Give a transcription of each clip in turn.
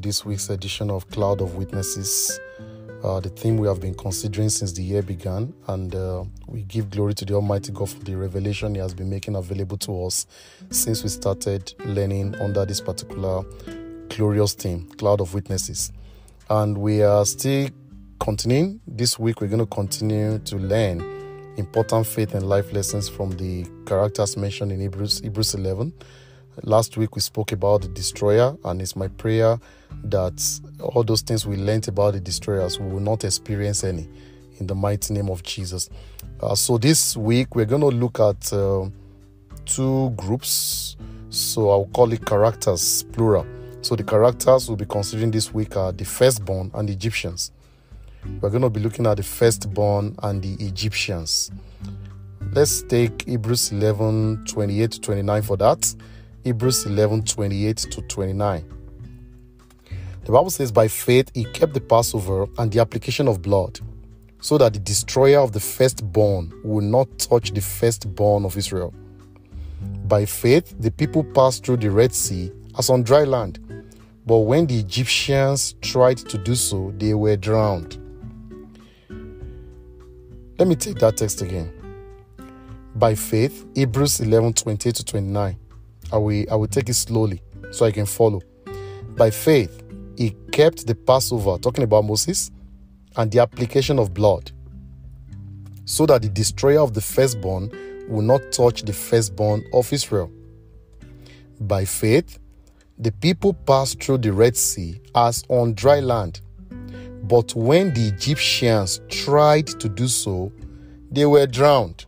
this week's edition of Cloud of Witnesses, uh, the theme we have been considering since the year began. And uh, we give glory to the Almighty God for the revelation He has been making available to us since we started learning under this particular glorious theme, Cloud of Witnesses. And we are still continuing. This week, we're going to continue to learn important faith and life lessons from the characters mentioned in Hebrews, Hebrews 11. Last week we spoke about the destroyer, and it's my prayer that all those things we learned about the destroyers we will not experience any in the mighty name of Jesus. Uh, so this week we're going to look at uh, two groups. So I'll call it characters plural. So the characters we'll be considering this week are the firstborn and the Egyptians. We're going to be looking at the firstborn and the Egyptians. Let's take Hebrews 11 28 to 29 for that. Hebrews 11 28 to 29. The Bible says, By faith he kept the Passover and the application of blood, so that the destroyer of the firstborn will not touch the firstborn of Israel. By faith the people passed through the Red Sea as on dry land, but when the Egyptians tried to do so, they were drowned. Let me take that text again. By faith, Hebrews 11 28 to 29. I will, I will take it slowly so I can follow. By faith, he kept the Passover, talking about Moses, and the application of blood, so that the destroyer of the firstborn will not touch the firstborn of Israel. By faith, the people passed through the Red Sea as on dry land. But when the Egyptians tried to do so, they were drowned.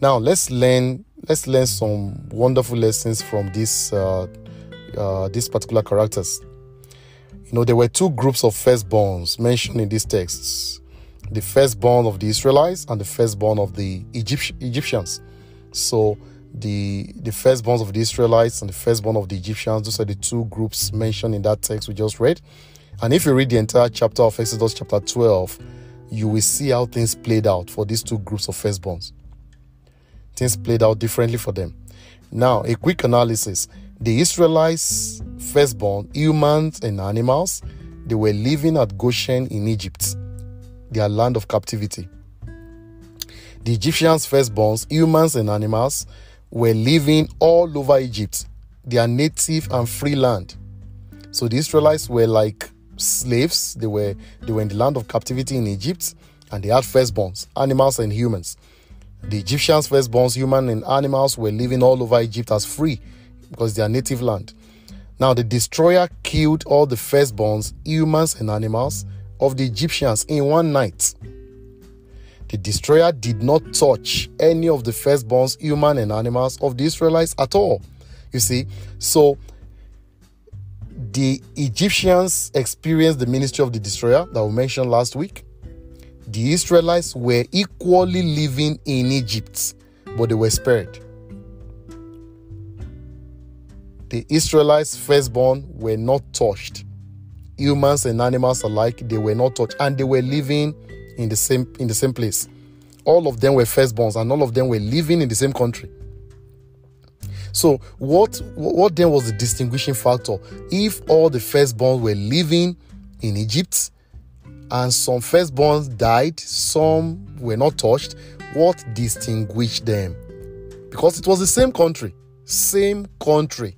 Now let's learn let's learn some wonderful lessons from these uh, uh, these particular characters. You know, there were two groups of firstborns mentioned in these texts: the firstborn of the Israelites and the firstborn of the Egypt- Egyptians. So, the the firstborns of the Israelites and the firstborn of the Egyptians; those are the two groups mentioned in that text we just read. And if you read the entire chapter of Exodus, chapter 12, you will see how things played out for these two groups of firstborns things played out differently for them. Now, a quick analysis. The Israelites, firstborn, humans and animals, they were living at Goshen in Egypt, their land of captivity. The Egyptians' firstborns, humans and animals, were living all over Egypt, their native and free land. So the Israelites were like slaves. They were they were in the land of captivity in Egypt, and they had firstborns, animals and humans. The Egyptians' firstborns, human and animals, were living all over Egypt as free because their native land. Now, the destroyer killed all the firstborns, humans and animals, of the Egyptians in one night. The destroyer did not touch any of the firstborns, human and animals, of the Israelites at all. You see, so the Egyptians experienced the ministry of the destroyer that we mentioned last week the Israelites were equally living in Egypt, but they were spared. The Israelites' firstborn were not touched. Humans and animals alike, they were not touched, and they were living in the same in the same place. All of them were firstborns, and all of them were living in the same country. So, what what then was the distinguishing factor? If all the firstborns were living in Egypt, and some firstborns died, some were not touched. What distinguished them? Because it was the same country, same country,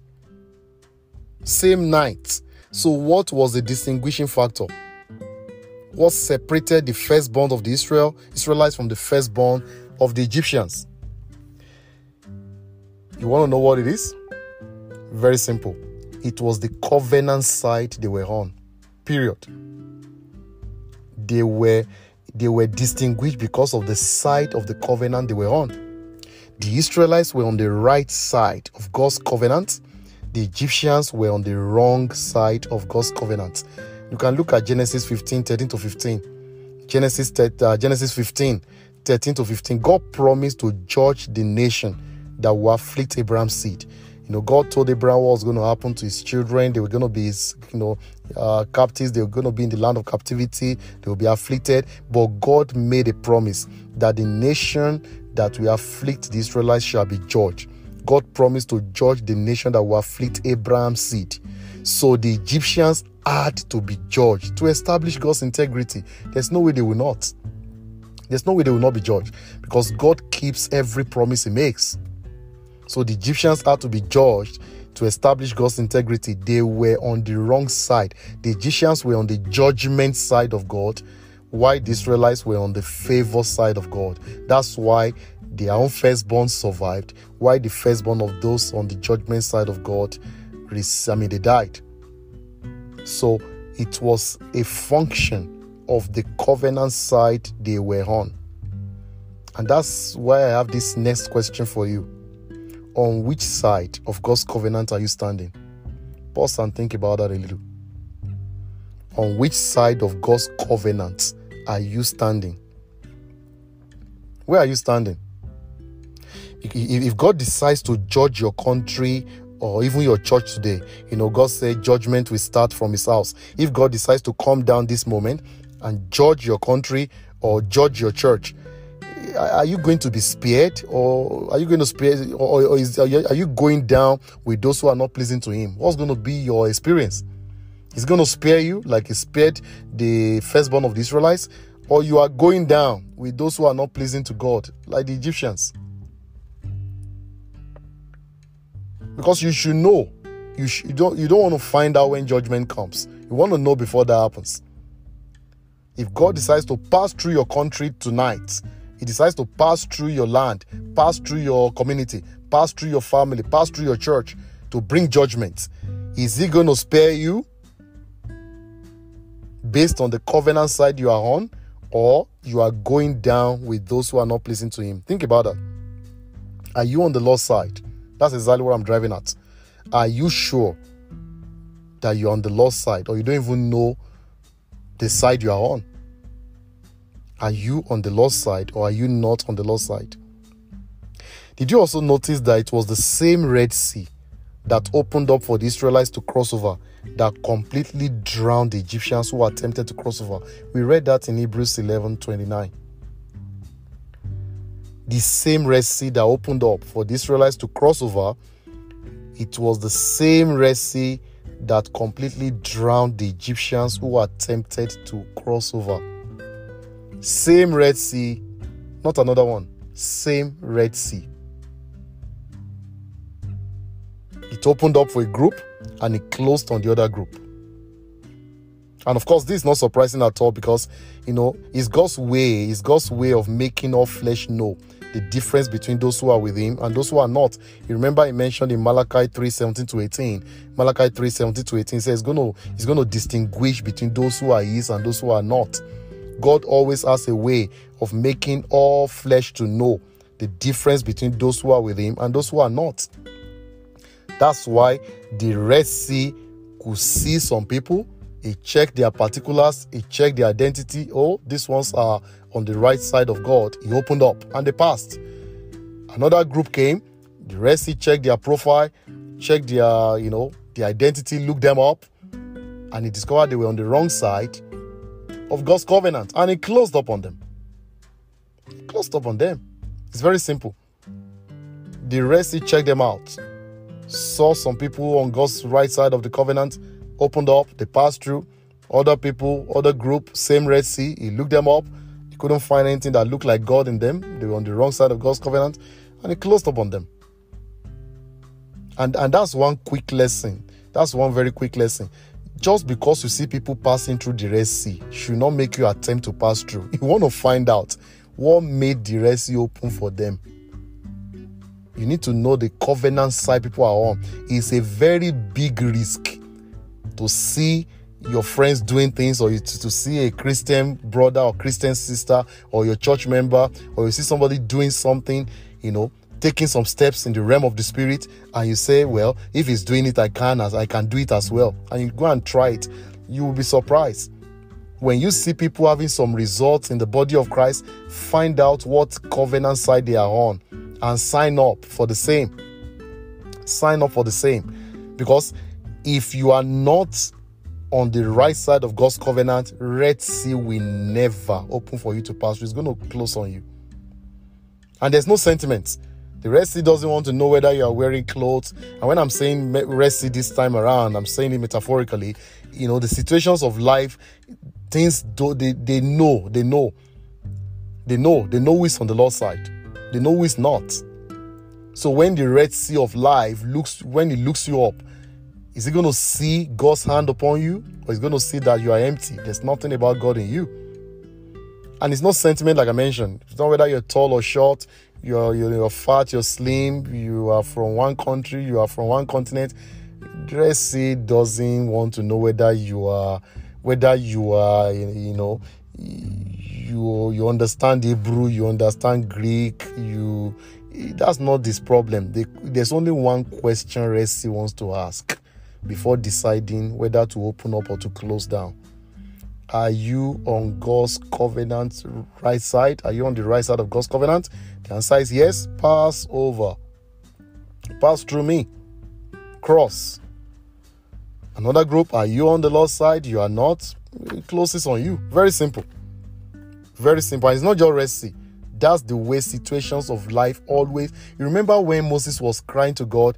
same night. So, what was the distinguishing factor? What separated the firstborn of the Israel Israelites from the firstborn of the Egyptians? You want to know what it is? Very simple. It was the covenant side they were on. Period they were they were distinguished because of the side of the covenant they were on. The Israelites were on the right side of God's covenant. The Egyptians were on the wrong side of God's covenant. You can look at Genesis 15, 13 to 15. Genesis, uh, Genesis 15, 13 to 15. God promised to judge the nation that will afflict Abraham's seed. You know, God told Abraham what was going to happen to his children. They were going to be, his, you know, uh, captives. They were going to be in the land of captivity. They will be afflicted. But God made a promise that the nation that will afflict the Israelites shall be judged. God promised to judge the nation that will afflict Abraham's seed. So the Egyptians had to be judged to establish God's integrity. There's no way they will not. There's no way they will not be judged because God keeps every promise He makes. So the Egyptians had to be judged to establish God's integrity. They were on the wrong side. The Egyptians were on the judgment side of God, while the Israelites were on the favor side of God. That's why their own firstborn survived, Why the firstborn of those on the judgment side of God, I mean, they died. So it was a function of the covenant side they were on. And that's why I have this next question for you. On which side of God's covenant are you standing? Pause and think about that a little. On which side of God's covenant are you standing? Where are you standing? If God decides to judge your country or even your church today, you know, God said judgment will start from his house. If God decides to come down this moment and judge your country or judge your church, are you going to be spared or are you going to spare or, or is, are, you, are you going down with those who are not pleasing to him? What's going to be your experience? He's going to spare you like he spared the firstborn of the israelites or you are going down with those who are not pleasing to god like the egyptians? Because you should know you, sh- you don't you don't want to find out when judgment comes. You want to know before that happens. If God decides to pass through your country tonight, He decides to pass through your land, pass through your community, pass through your family, pass through your church to bring judgment, is He going to spare you based on the covenant side you are on, or you are going down with those who are not pleasing to Him? Think about that. Are you on the Lord's side? That's exactly what I'm driving at. Are you sure that you're on the Lord's side, or you don't even know? the side you are on. Are you on the Lord's side or are you not on the Lord's side? Did you also notice that it was the same Red Sea that opened up for the Israelites to cross over that completely drowned the Egyptians who attempted to cross over? We read that in Hebrews 11 29. The same Red Sea that opened up for the Israelites to cross over, it was the same Red Sea that completely drowned the Egyptians who attempted to cross over. Same Red Sea, not another one, same Red Sea. It opened up for a group and it closed on the other group. And of course, this is not surprising at all because, you know, it's God's way, it's God's way of making all flesh know the difference between those who are with him and those who are not. You remember he mentioned in Malachi 3 17 to 18. Malachi 3 17 to 18 says he's going to, he's going to distinguish between those who are his and those who are not. God always has a way of making all flesh to know the difference between those who are with him and those who are not. That's why the Red Sea could see some people. He checked their particulars, he checked their identity. Oh, these ones are on the right side of God, he opened up and they passed. Another group came, the rest he checked their profile, checked their, you know, their identity, looked them up, and he discovered they were on the wrong side of God's covenant, and he closed up on them. He closed up on them. It's very simple. The rest he checked them out, saw some people on God's right side of the covenant, opened up, they passed through. Other people, other group, same Red Sea, he looked them up, He couldn't find anything that looked like God in them. They were on the wrong side of God's covenant, and He closed up on them. And and that's one quick lesson. That's one very quick lesson. Just because you see people passing through the Red Sea should not make you attempt to pass through. You want to find out what made the Red Sea open for them. You need to know the covenant side people are on. It's a very big risk to see your friends doing things or to, see a Christian brother or Christian sister or your church member or you see somebody doing something, you know, taking some steps in the realm of the spirit and you say, well, if he's doing it, I can as I can do it as well. And you go and try it, you will be surprised. When you see people having some results in the body of Christ, find out what covenant side they are on and sign up for the same. Sign up for the same. Because if you are not on the right side of God's covenant, Red Sea will never open for you to pass. It's going to close on you. And there's no sentiment. The Red Sea doesn't want to know whether you are wearing clothes. And when I'm saying Red Sea this time around, I'm saying it metaphorically. You know, the situations of life, things do, they, they know, they know. They know, they know who is on the Lord's side. They know who is not. So when the Red Sea of life looks, when it looks you up, is it going to see God's hand upon you? Or is it going to see that you are empty? There's nothing about God in you. And it's not sentiment like I mentioned. It's not whether you're tall or short, you're, you're, you're fat, you're slim, you are from one country, you are from one continent. Sea doesn't want to know whether you are, whether you are, you know, you you understand Hebrew, you understand Greek, you. That's not this problem. They, there's only one question Red Sea wants to ask before deciding whether to open up or to close down. Are you on God's covenant right side? Are you on the right side of God's covenant? The answer is yes. Pass over. Pass through me. Cross. Another group, are you on the Lord's side? You are not. It closes on you. Very simple. Very simple. And it's not just Red Sea. That's the way situations of life always. You remember when Moses was crying to God,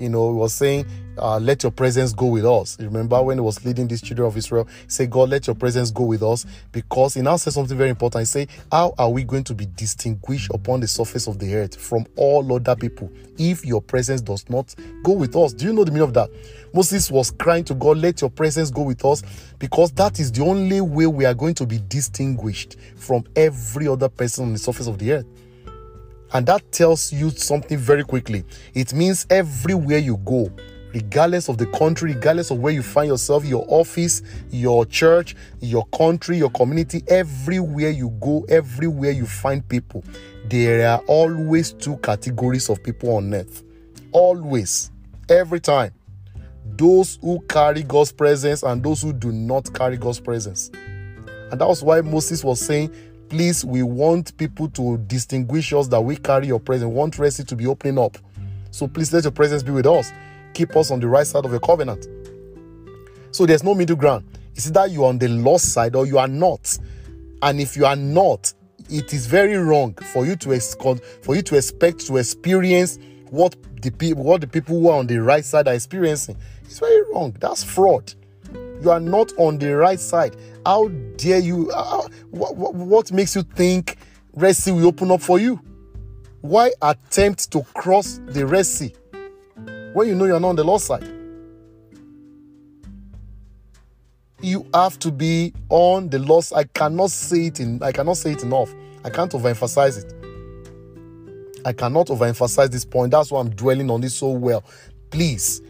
you know, he was saying, uh, let your presence go with us. Remember when he was leading these children of Israel, say, God, let your presence go with us. Because he now says something very important. He say, how are we going to be distinguished upon the surface of the earth from all other people if your presence does not go with us? Do you know the meaning of that? Moses was crying to God, let your presence go with us because that is the only way we are going to be distinguished from every other person on the surface of the earth. And that tells you something very quickly. It means everywhere you go, regardless of the country, regardless of where you find yourself, your office, your church, your country, your community, everywhere you go, everywhere you find people, there are always two categories of people on earth. Always. Every time. Those who carry God's presence and those who do not carry God's presence. And that was why Moses was saying, please, we want people to distinguish us that we carry your presence. We want Red to be opening up. So please let your presence be with us. Keep us on the right side of your covenant. So there's no middle ground. It's either you're on the lost side or you are not. And if you are not, it is very wrong for you to for you to expect to experience what the people what the people who are on the right side are experiencing. It's very wrong. That's fraud. You are not on the right side. How dare you? Uh, what, what, what makes you think Red Sea will open up for you? Why attempt to cross the Red Sea when you know you're not on the Lord's side? You have to be on the Lord's. I cannot say it in. I cannot say it enough. I can't overemphasize it. I cannot overemphasize this point. That's why I'm dwelling on this so well. Please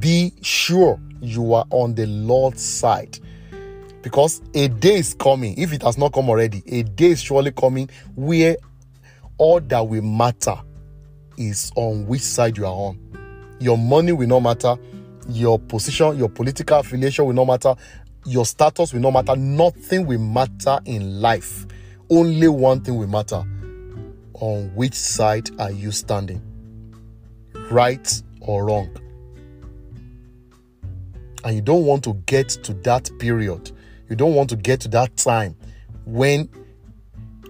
be sure you are on the Lord's side. Because a day is coming if it has not come already a day is surely coming where all that will matter is on which side you are on. Your money will not matter your position your political affiliation will not matter your status will not matter nothing will matter in life. Only one thing will matter. On which side are you standing? Right or wrong and you don't want to get to that period you don't want to get to that time when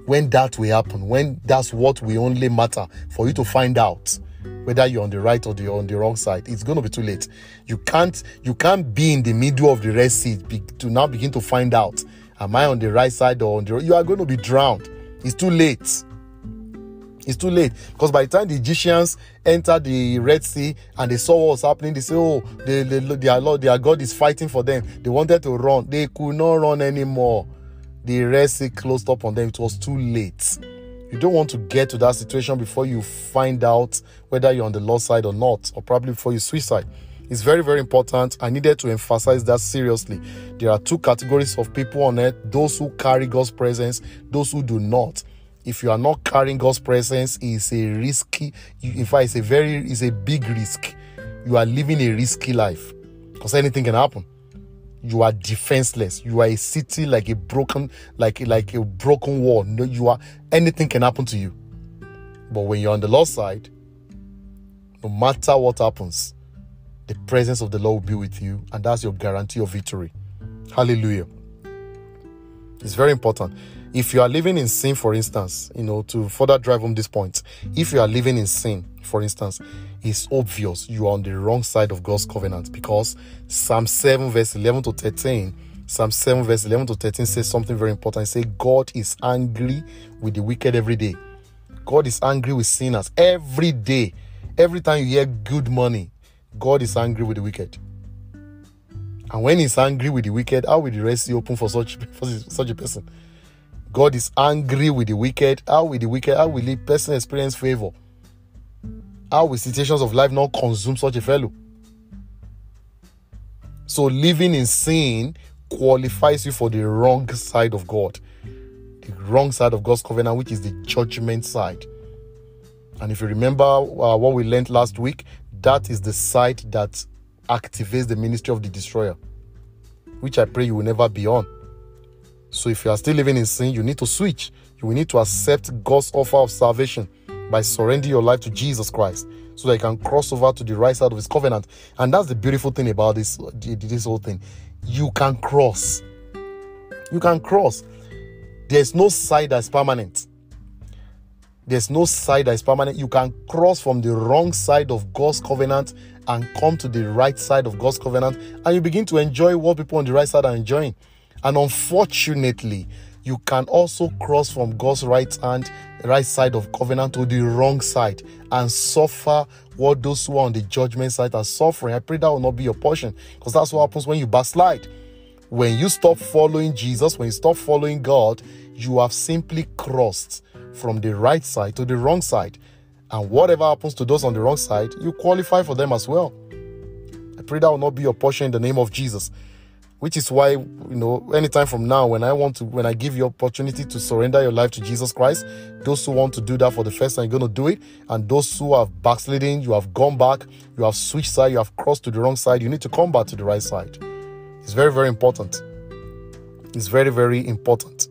when that will happen, when that's what will only matter for you to find out whether you're on the right or the on the wrong side. It's going to be too late. You can't you can't be in the middle of the Red Sea to now begin to find out am I on the right side or on the you are going to be drowned. It's too late. It's too late because by the time the Egyptians entered the Red Sea and they saw what was happening, they say, "Oh, they, they, their Lord, their God is fighting for them." They wanted to run, they could not run anymore. The Red Sea closed up on them. It was too late. You don't want to get to that situation before you find out whether you're on the Lord's side or not, or probably before you suicide. It's very, very important. I needed to emphasize that seriously. There are two categories of people on earth those who carry God's presence, those who do not if you are not carrying God's presence, it's a risky, in fact, it's a very, it's a big risk. You are living a risky life because anything can happen. You are defenseless. You are a city like a broken, like like a broken wall. No, you are anything can happen to you. But when you're on the Lord's side, no matter what happens, the presence of the Lord will be with you, and that's your guarantee of victory. Hallelujah. It's very important. If you are living in sin, for instance, you know, to further drive home this point, if you are living in sin, for instance, it's obvious you are on the wrong side of God's covenant because Psalm 7, verse 11 to 13, Psalm 7, verse 11 to 13 says something very important. It says, God is angry with the wicked every day. God is angry with sinners every day. Every time you hear good money, God is angry with the wicked. And when he's angry with the wicked, how will the rest open for such, for such a person? God is angry with the wicked. How will the wicked, how will the person experience favor? How will situations of life not consume such a fellow? So living in sin qualifies you for the wrong side of God, the wrong side of God's covenant, which is the judgment side. And if you remember uh, what we learned last week, that is the side that activates the ministry of the destroyer, which I pray you will never be on. So if you are still living in sin, you need to switch. You will need to accept God's offer of salvation by surrendering your life to Jesus Christ so that you can cross over to the right side of his covenant. And that's the beautiful thing about this, this whole thing. You can cross. You can cross. There's no side that's permanent. There's no side that is permanent. You can cross from the wrong side of God's covenant and come to the right side of God's covenant, and you begin to enjoy what people on the right side are enjoying. And unfortunately, you can also cross from God's right hand, right side of covenant to the wrong side and suffer what those who are on the judgment side are suffering. I pray that will not be your portion because that's what happens when you backslide. When you stop following Jesus, when you stop following God, you have simply crossed from the right side to the wrong side. And whatever happens to those on the wrong side, you qualify for them as well. I pray that will not be your portion in the name of Jesus which is why you know anytime from now when i want to when i give you opportunity to surrender your life to jesus christ those who want to do that for the first time you're going to do it. And those who have backsliding you have gone back you have switched side you have crossed to the wrong side you need to come back to the right side. It's very very important. It's very very important.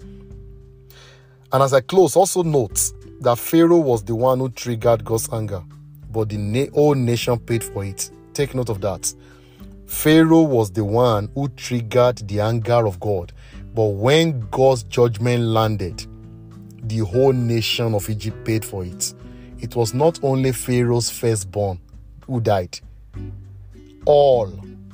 And as i close also note that pharaoh was the one who triggered god's anger but the whole nation paid for it. Take note of that Pharaoh was the one who triggered the anger of God. But when God's judgment landed, the whole nation of Egypt paid for it. It was not only Pharaoh's firstborn who died, all,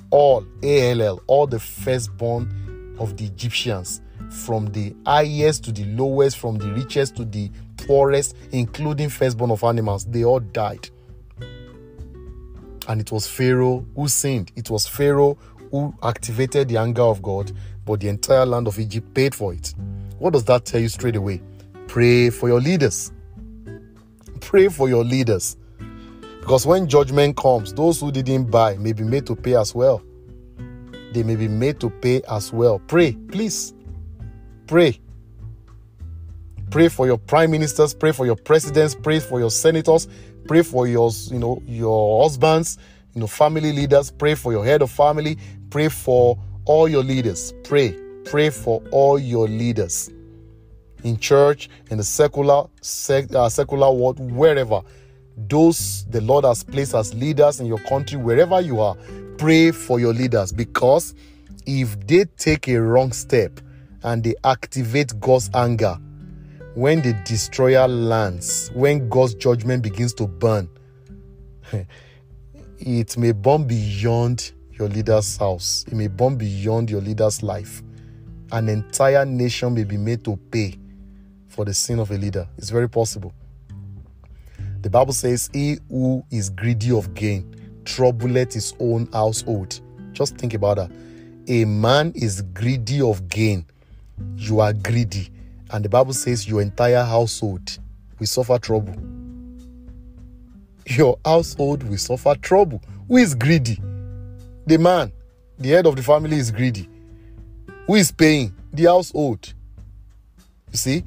all, ALL, all the firstborn of the Egyptians, from the highest to the lowest, from the richest to the poorest, including firstborn of animals, they all died and it was Pharaoh who sinned. It was Pharaoh who activated the anger of God, but the entire land of Egypt paid for it. What does that tell you straight away? Pray for your leaders. Pray for your leaders. Because when judgment comes, those who didn't buy may be made to pay as well. They may be made to pay as well. Pray, please. Pray. Pray for your prime ministers, pray for your presidents, pray for your senators, Pray for your, you know, your husbands, you know, family leaders. Pray for your head of family. Pray for all your leaders. Pray. Pray for all your leaders in church, in the secular, sec, uh, secular world, wherever. Those the Lord has placed as leaders in your country, wherever you are, pray for your leaders because if they take a wrong step and they activate God's anger, when the destroyer lands, when God's judgment begins to burn, it may burn beyond your leader's house, it may burn beyond your leader's life. An entire nation may be made to pay for the sin of a leader. It's very possible. The Bible says, He who is greedy of gain troubleth his own household. Just think about that. A man is greedy of gain. You are greedy and the Bible says your entire household will suffer trouble. Your household will suffer trouble. Who is greedy? The man, the head of the family is greedy. Who is paying? The household. You see?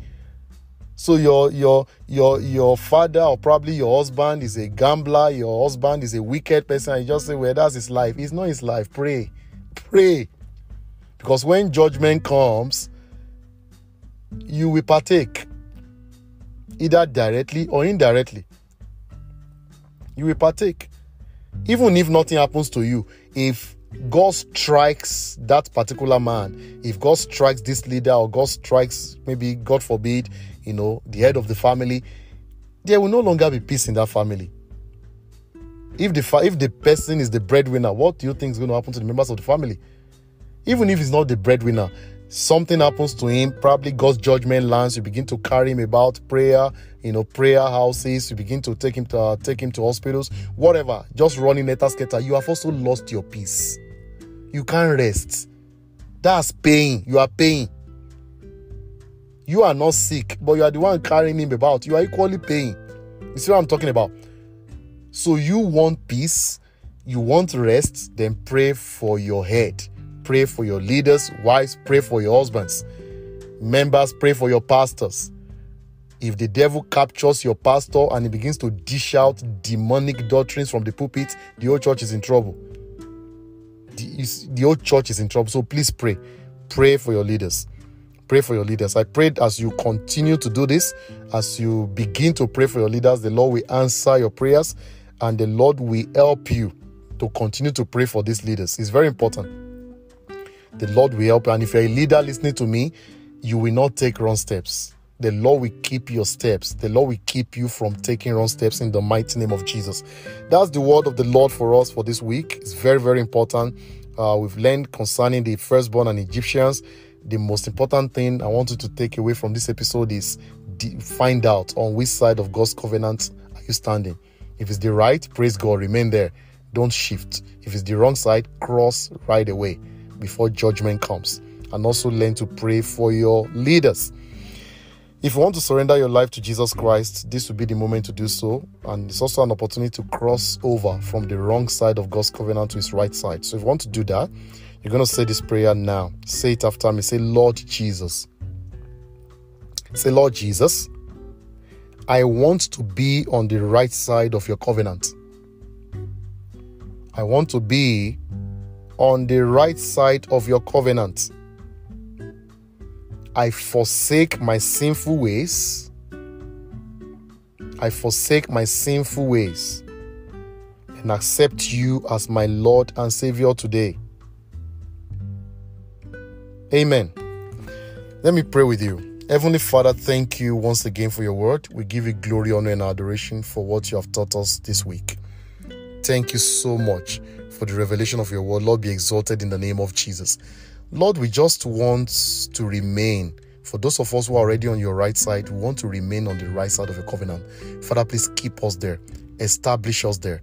So your your your your father or probably your husband is a gambler, your husband is a wicked person, you just say, Well, that's his life. It's not his life. Pray. Pray. Because when judgment comes, you will partake either directly or indirectly. You will partake. Even if nothing happens to you, if God strikes that particular man, if God strikes this leader or God strikes, maybe God forbid, you know, the head of the family, there will no longer be peace in that family. If the if the person is the breadwinner, what do you think is going to happen to the members of the family? Even if he's not the breadwinner, something happens to him, probably God's judgment lands. You begin to carry him about prayer, you know, prayer houses. You begin to take him to uh, take him to hospitals, whatever. Just running skater. You have also lost your peace. You can't rest. That's pain. You are paying. You are not sick, but you are the one carrying him about. You are equally paying. You see what I'm talking about? So you want peace, you want rest, then pray for your head. Pray for your leaders, wives, pray for your husbands. Members, pray for your pastors. If the devil captures your pastor and he begins to dish out demonic doctrines from the pulpit, the whole church is in trouble. The, the whole church is in trouble. So please pray. Pray for your leaders. Pray for your leaders. I pray as you continue to do this, as you begin to pray for your leaders, the Lord will answer your prayers and the Lord will help you to continue to pray for these leaders. It's very important. The Lord will help you. And if you're a leader listening to me, you will not take wrong steps. The Lord will keep your steps. The Lord will keep you from taking wrong steps in the mighty name of Jesus. That's the word of the Lord for us for this week. It's very, very important. Uh, we've learned concerning the firstborn and Egyptians the most important thing I want you to take away from this episode is find out on which side of God's covenant are you standing. If it's the right, praise God, remain there. Don't shift. If it's the wrong side, cross right away before judgment comes. And also learn to pray for your leaders. If you want to surrender your life to Jesus Christ, this will be the moment to do so. And it's also an opportunity to cross over from the wrong side of God's covenant to his right side. So if you want to do that, you're going to say this prayer now. Say it after me. Say, Lord Jesus. Say, Lord Jesus, I want to be on the right side of your covenant. I want to be on the right side of your covenant. I forsake my sinful ways. I forsake my sinful ways and accept you as my Lord and Savior today. Amen. Let me pray with you. Heavenly Father, thank you once again for your word. We give you glory, honor, and adoration for what you have taught us this week. Thank you so much for the revelation of your word. Lord, be exalted in the name of Jesus. Lord, we just want to remain. For those of us who are already on your right side, we want to remain on the right side of your covenant. Father, please keep us there, establish us there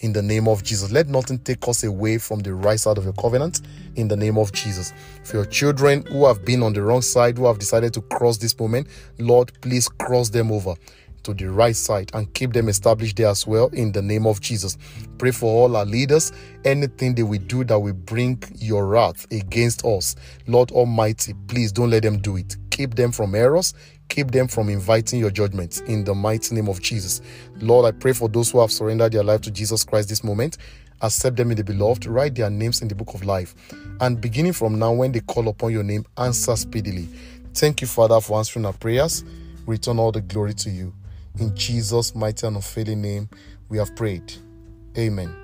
in the name of Jesus. Let nothing take us away from the right side of your covenant in the name of Jesus. For your children who have been on the wrong side, who have decided to cross this moment, Lord, please cross them over to the right side and keep them established there as well in the name of Jesus. Pray for all our leaders. Anything they will do that will bring your wrath against us, Lord Almighty, please don't let them do it. Keep them from errors. Keep them from inviting your judgments in the mighty name of Jesus. Lord, I pray for those who have surrendered their life to Jesus Christ this moment. Accept them in the beloved, write their names in the book of life. And beginning from now, when they call upon your name, answer speedily. Thank you, Father, for answering our prayers. Return all the glory to you. In Jesus' mighty and unfailing name, we have prayed. Amen.